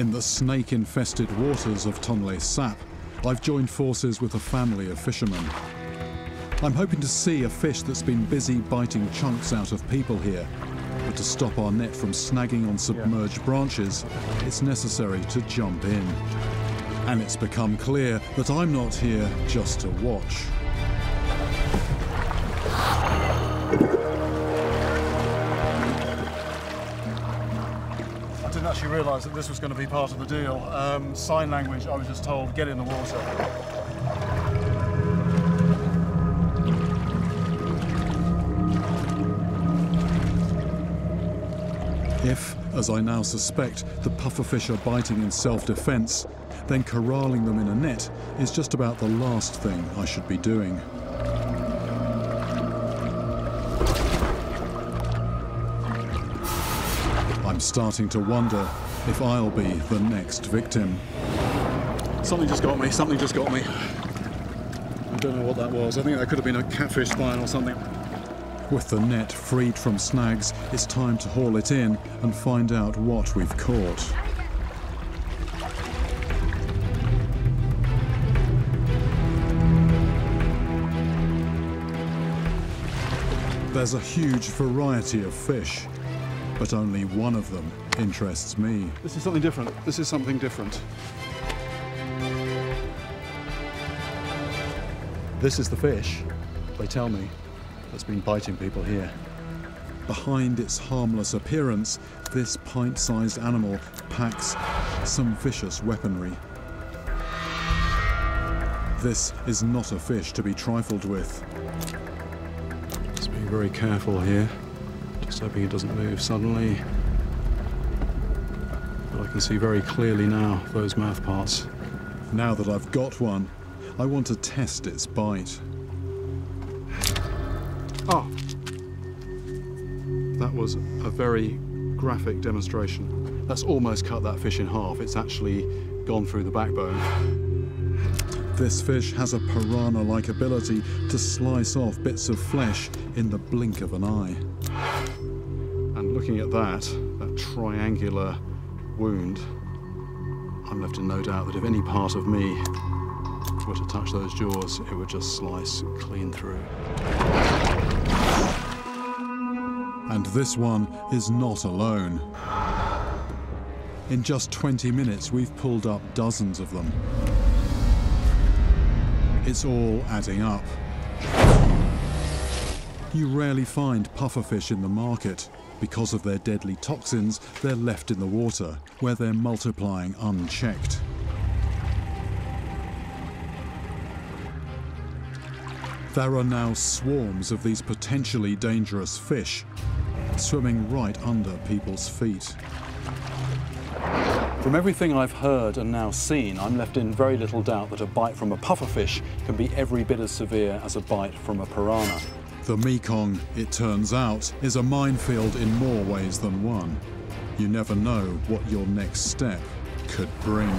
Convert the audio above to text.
In the snake infested waters of Tonle Sap, I've joined forces with a family of fishermen. I'm hoping to see a fish that's been busy biting chunks out of people here. But to stop our net from snagging on submerged branches, it's necessary to jump in. And it's become clear that I'm not here just to watch. Didn't actually realise that this was going to be part of the deal. Um, sign language, I was just told, get in the water. If, as I now suspect, the pufferfish are biting in self-defense, then corralling them in a net is just about the last thing I should be doing. I'm starting to wonder if I'll be the next victim. Something just got me, something just got me. I don't know what that was. I think that could have been a catfish spine or something. With the net freed from snags, it's time to haul it in and find out what we've caught. There's a huge variety of fish, but only one of them interests me. This is something different. This is something different. This is the fish, they tell me, that's been biting people here. Behind its harmless appearance, this pint-sized animal packs some vicious weaponry. This is not a fish to be trifled with. Just being very careful here. Just hoping it doesn't move suddenly. But I can see very clearly now those mouth parts. Now that I've got one, I want to test its bite. Ah! That was a very graphic demonstration. That's almost cut that fish in half. It's actually gone through the backbone. This fish has a piranha-like ability to slice off bits of flesh in the blink of an eye. And looking at that, that triangular wound, I'm left in no doubt that if any part of me were to touch those jaws, it would just slice clean through. And this one is not alone. In just 20 minutes, we've pulled up dozens of them. It's all adding up. You rarely find pufferfish in the market. Because of their deadly toxins, they're left in the water, where they're multiplying unchecked. There are now swarms of these potentially dangerous fish, swimming right under people's feet. From everything I've heard and now seen, I'm left in very little doubt that a bite from a pufferfish can be every bit as severe as a bite from a piranha. The Mekong, it turns out, is a minefield in more ways than one. You never know what your next step could bring.